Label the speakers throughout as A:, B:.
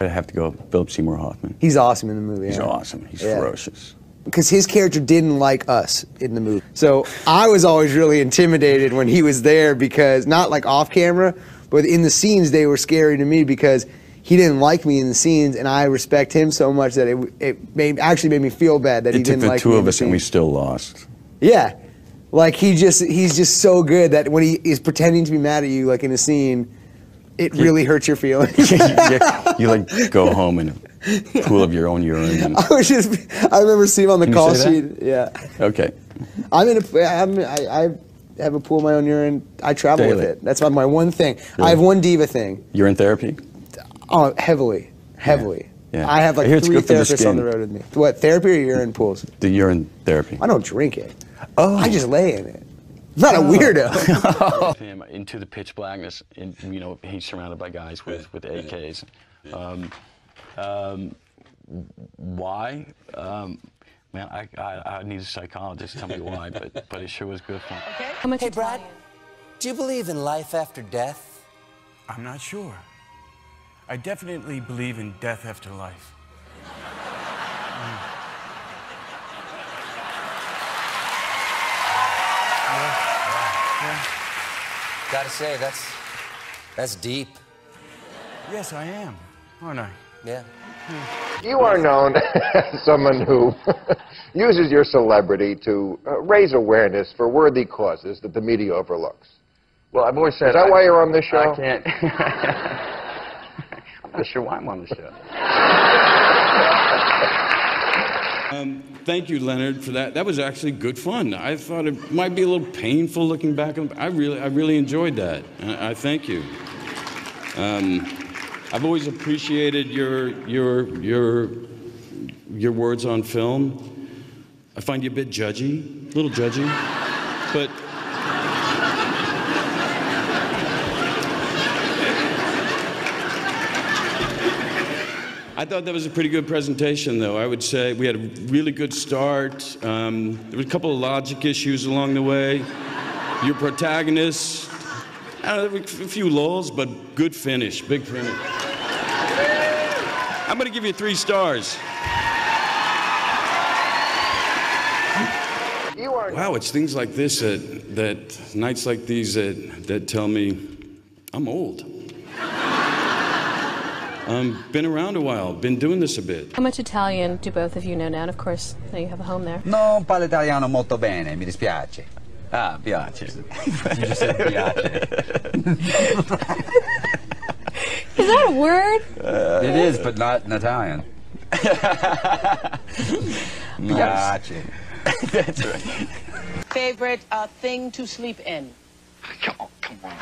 A: I have to go Philip Seymour Hoffman.
B: He's awesome in the movie.
A: He's
B: yeah.
A: awesome. He's
B: Yeah.
A: ferocious.
B: because his character didn't like us in the movie. So I was always really intimidated when he was there because not like off camera, but in the scenes they were scary to me because he didn't like me in the scenes, and I respect him so much that it it made actually made me feel bad that he
A: It took
B: didn't like me in
A: of
B: the two of
A: us, and we still lost.
B: Yeah, like he just he's just so good that when he is pretending to be mad at you, like in a scene, it really hurts your feelings.
A: you, you, like go home in a pool of your own urine. And,
B: I was just I remember seeing him on the
A: Can you
B: call
A: say
B: sheet. Yeah.
A: okay.
B: I'm in a. I'm, I, I have a pool of my own urine. I travel with it. That's my, my one thing. I have one diva thing.
A: You're in therapy?
B: Oh, heavily, heavily.
A: Yeah.
B: I have like
A: hear it's
B: three
A: good for the
B: therapists on the road with me. What therapy or urine pools?
A: The urine therapy.
B: I don't drink it.
A: Oh.
B: I just lay in it. I'm not a oh. weirdo.
A: him into the pitch blackness. And, you know, he's surrounded by guys with, with AKs. Um, um, why? Um, man, I, I, I need a psychologist to tell me why, but, but it sure was good fun.
C: How much
D: Hey, Brad, do you believe in life after death?
E: I'm not sure. I definitely believe in death after life.
D: Gotta say, that's that's deep.
E: Yes, I am, aren't I?
D: Yeah.
F: You are known as someone who uses your celebrity to uh, raise awareness for worthy causes that the media overlooks.
A: Well, I've always said.
F: Is that
A: I-
F: why you're on this show?
A: I can't. I'm not sure why I'm on the show.
E: Um, thank you, Leonard, for that. That was actually good fun. I thought it might be a little painful looking back. on- I really, I really enjoyed that. I, I thank you. Um, I've always appreciated your, your, your, your words on film. I find you a bit judgy, a little judgy, but. I thought that was a pretty good presentation, though. I would say we had a really good start. Um, there were a couple of logic issues along the way. Your protagonist, know, a few lulls, but good finish, big finish. I'm going to give you three stars.
F: You are
E: Wow, it's things like this that, that nights like these that, that tell me I'm old. Um, been around a while, been doing this a bit.
C: How much Italian do both of you know now? And of course, now you have a home there.
G: Non parlo italiano molto bene, mi dispiace.
A: Ah, piace.
G: You just said piace.
C: Is that a word?
G: it is, but not in Italian. Piace.
A: That's right.
H: Favorite uh, thing to sleep in?
A: Come on, come on.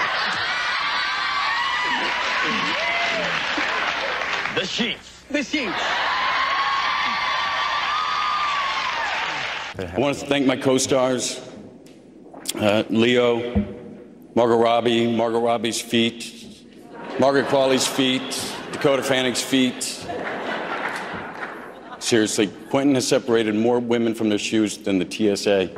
A: The sheets.
H: The sheets.
E: I want to thank my co-stars, uh, Leo, Margot Robbie, Margot Robbie's feet, Margaret Qualley's feet, Dakota Fanning's feet. Seriously, Quentin has separated more women from their shoes than the TSA.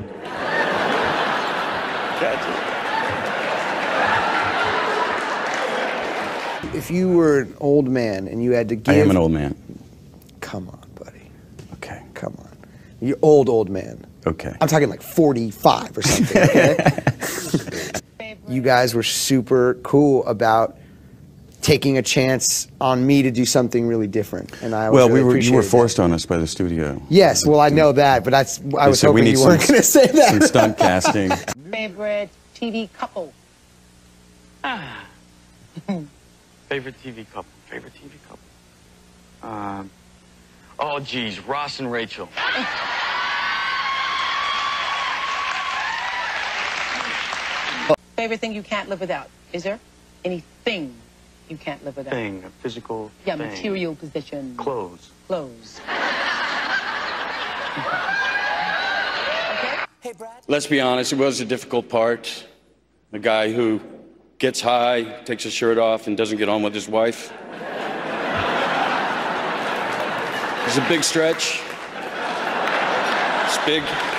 B: if you were an old man and you had to give,
A: I am an old man.
B: Come on, buddy.
A: Okay.
B: Come on. You're old, old man.
A: Okay.
B: I'm talking like 45 or something. Okay. you guys were super cool about taking a chance on me to do something really different, and I
A: Well,
B: really
A: we were, you were
B: appreciated that.
A: forced on us by the studio.
B: Yes, well, I know that, but that's I
A: They
B: was
A: said we
B: hoping
A: need
B: you
A: some-
B: weren't going to say that.
A: Some stunt casting.
H: Favorite TV couple?
I: Favorite TV couple. Favorite TV couple. Um. Oh, geez, Ross and Rachel.
H: Favorite thing you can't live without? Is there anything you can't live without?
I: Thing, a physical.
H: Yeah,
I: thing.
H: material position.
I: Clothes.
H: Clothes. Okay.
D: Hey, Brad.
E: Let's be honest, it was a difficult part. A guy who gets high, takes his shirt off, and doesn't get on with his wife. It's a big stretch. It's big.